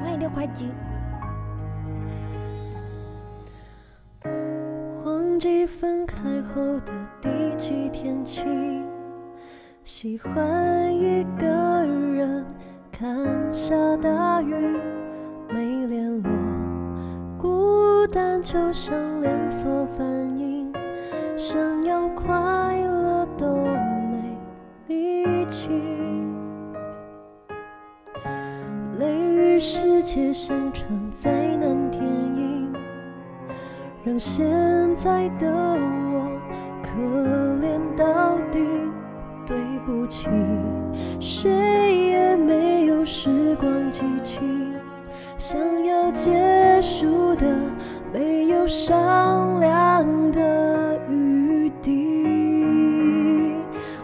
欢迎六块鸡。忘记分开后的第几天起，喜欢一个人看下大雨，没联络，孤单就像连锁反应，想要快乐都没力气。雷雨世界生成灾难天影，让现在的我可怜到底。对不起，谁也没有时光机器，想要结束的没有商量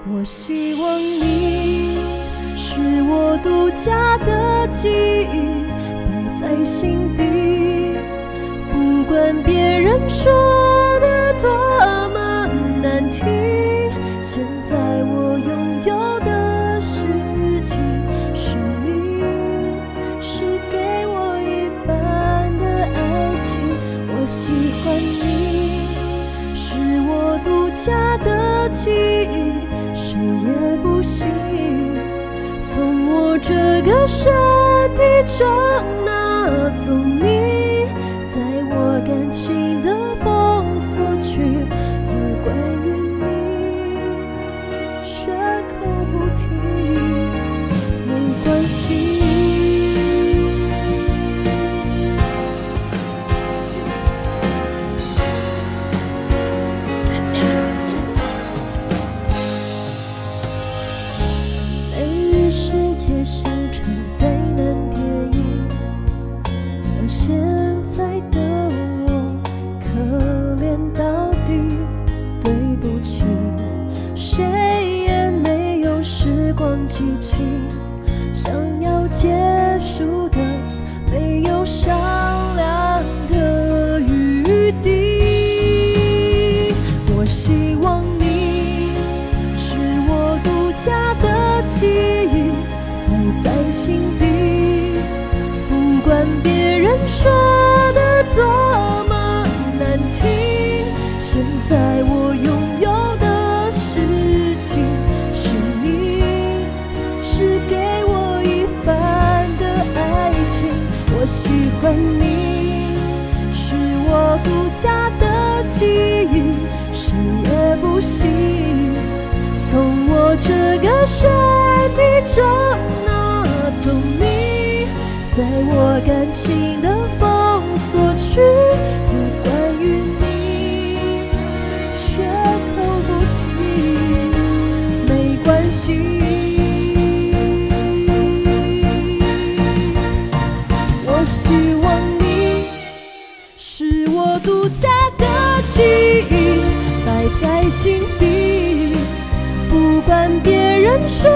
我希望你是我独家的记忆，摆在心底，不管别人说的多么难听。现在我拥有的事情是你，是给我一半的爱情。我喜欢你，是我独家的记忆，不行从我这个身体中拿走你，世界生成灾难电影，让现在的我可怜到底。对不起，谁也没有时光机器，心底，不管别人说的多么难听。现在我拥有的事情是你，是给我一半的爱情。我喜欢你，是我独家的记忆，谁也不行从我这个身体中，在我感情的封锁区，有关于你，绝口不提，没关系。我希望你是我独家的记忆，摆在心底，不管别人说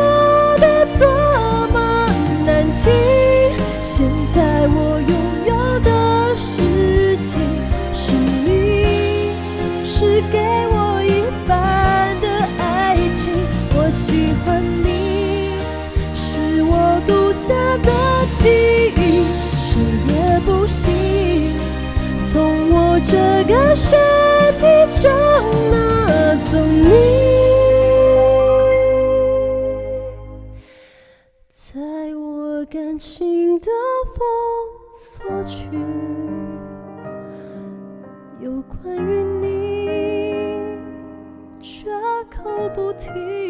给我一半的爱情。我喜欢你，是我独家的记忆，谁也不行从我这个身体中拿走你。在我感情的封锁区，不停